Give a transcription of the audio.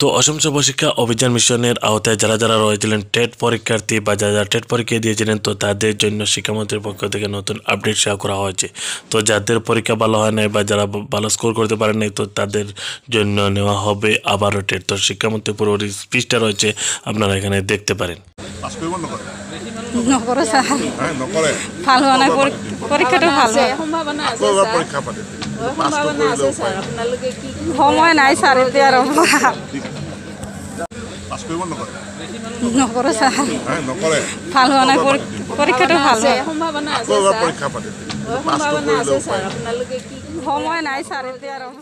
তো অসম সর্বশিক্ষা অভিযান মিশনের আওতায় যারা যারা রয়েছিলেন টেট পরীক্ষার্থী বা যারা যারা টেট পরীক্ষা দিয়েছিলেন তো তাদের জন্য শিক্ষামন্ত্রীর পক্ষ থেকে নতুন আপডেট শেয়ার করা হয়েছে। তো যাদের পরীক্ষা ভালো হয় নাই বা যারা ভালো স্কোর করতে পারেন নাই তো তাদের জন্য নেওয়া হবে আবারও টেট। তো শিক্ষামন্ত্রী পুরো স্পিচটা রয়েছে আপনারা এখানে দেখতে পারেন। সময় নাই ছাৰ এতিয়া ৰ'ব নকৰে? ছাৰ। ভাল হোৱা নাই পৰীক্ষাটো ভাল সম্ভাৱনা সময় নাই ছাৰ এতিয়া ৰ'ব